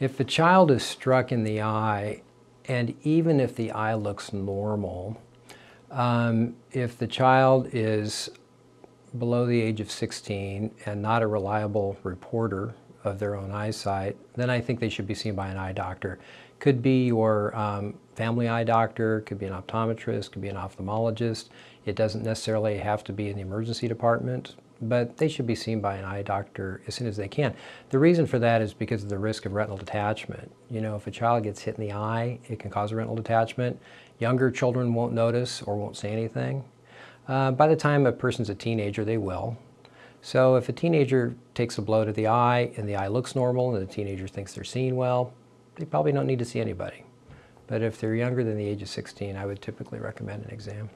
If the child is struck in the eye, and even if the eye looks normal, um, if the child is below the age of 16 and not a reliable reporter of their own eyesight, then I think they should be seen by an eye doctor. Could be your um, family eye doctor, could be an optometrist, could be an ophthalmologist. It doesn't necessarily have to be in the emergency department, but they should be seen by an eye doctor as soon as they can. The reason for that is because of the risk of retinal detachment. You know, if a child gets hit in the eye, it can cause a retinal detachment. Younger children won't notice or won't say anything. Uh, by the time a person's a teenager, they will. So if a teenager takes a blow to the eye and the eye looks normal and the teenager thinks they're seeing well, they probably don't need to see anybody. But if they're younger than the age of 16, I would typically recommend an exam.